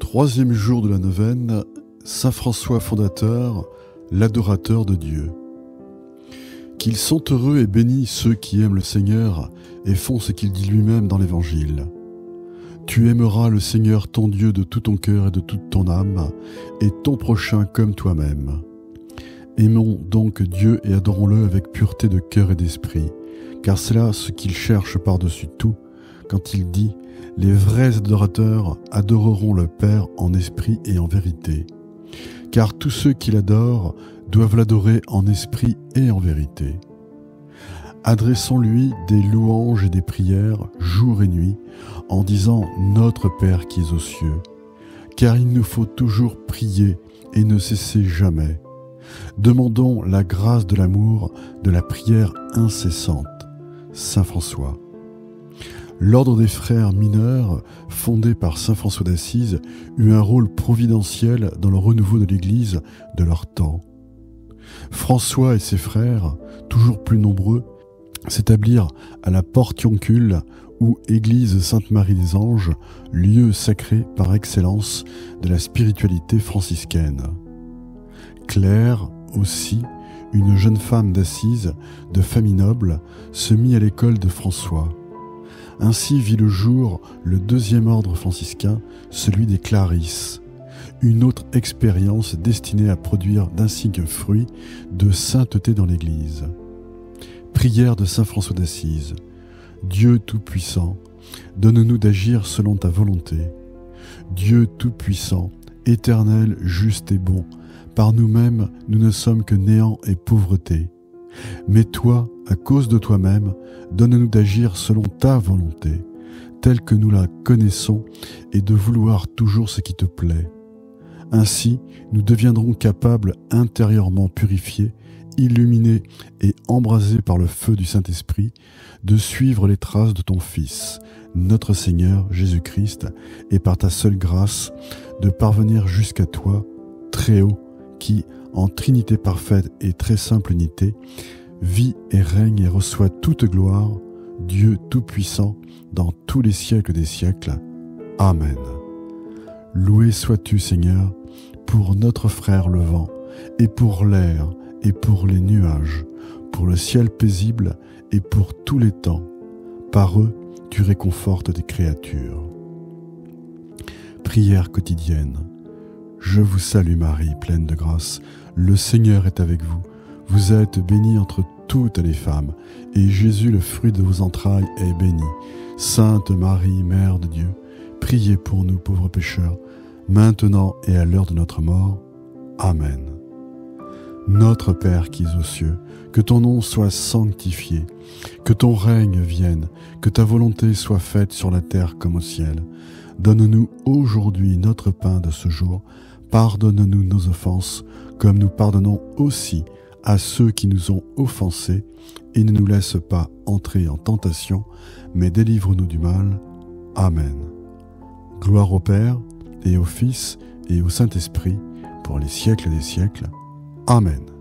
Troisième jour de la neuvaine, Saint François fondateur, l'adorateur de Dieu. Qu'ils sont heureux et bénis ceux qui aiment le Seigneur et font ce qu'il dit lui-même dans l'Évangile. Tu aimeras le Seigneur ton Dieu de tout ton cœur et de toute ton âme, et ton prochain comme toi-même. Aimons donc Dieu et adorons-le avec pureté de cœur et d'esprit, car c'est là ce qu'il cherche par-dessus tout, quand il dit Les vrais adorateurs adoreront le Père en esprit et en vérité. Car tous ceux qui l'adorent doivent l'adorer en esprit et en vérité. Adressons-lui des louanges et des prières jour et nuit en disant Notre Père qui es aux cieux, car il nous faut toujours prier et ne cesser jamais. Demandons la grâce de l'amour, de la prière incessante. Saint François. L'ordre des frères mineurs, fondé par Saint François d'Assise, eut un rôle providentiel dans le renouveau de l'Église de leur temps. François et ses frères, toujours plus nombreux, s'établirent à la Portioncule ou Église Sainte-Marie des Anges, lieu sacré par excellence de la spiritualité franciscaine. Claire aussi, une jeune femme d'Assise, de famille noble, se mit à l'école de François. Ainsi vit le jour le deuxième ordre franciscain, celui des Clarisses, une autre expérience destinée à produire d'insignes fruits de sainteté dans l'Église. Prière de Saint François d'Assise. Dieu Tout-Puissant, donne-nous d'agir selon ta volonté. Dieu Tout-Puissant, éternel, juste et bon, par nous-mêmes nous ne sommes que néant et pauvreté. Mais toi, à cause de toi-même, donne-nous d'agir selon ta volonté, telle que nous la connaissons, et de vouloir toujours ce qui te plaît. Ainsi, nous deviendrons capables, intérieurement purifiés, illuminés et embrasés par le feu du Saint-Esprit, de suivre les traces de ton Fils, notre Seigneur Jésus-Christ, et par ta seule grâce, de parvenir jusqu'à toi, très haut, qui, en Trinité parfaite et très simple unité, vit et règne et reçoit toute gloire, Dieu Tout-Puissant, dans tous les siècles des siècles. Amen. Loué sois-tu, Seigneur, pour notre frère le vent, et pour l'air, et pour les nuages, pour le ciel paisible, et pour tous les temps. Par eux, tu réconfortes des créatures. Prière quotidienne. Je vous salue Marie, pleine de grâce. Le Seigneur est avec vous. Vous êtes bénie entre toutes les femmes, et Jésus, le fruit de vos entrailles, est béni. Sainte Marie, Mère de Dieu, priez pour nous pauvres pécheurs, maintenant et à l'heure de notre mort. Amen. Notre Père qui es aux cieux, que ton nom soit sanctifié, que ton règne vienne, que ta volonté soit faite sur la terre comme au ciel. Donne-nous aujourd'hui notre pain de ce jour. Pardonne-nous nos offenses, comme nous pardonnons aussi à ceux qui nous ont offensés, et ne nous laisse pas entrer en tentation, mais délivre-nous du mal. Amen. Gloire au Père, et au Fils, et au Saint-Esprit, pour les siècles des siècles. Amen.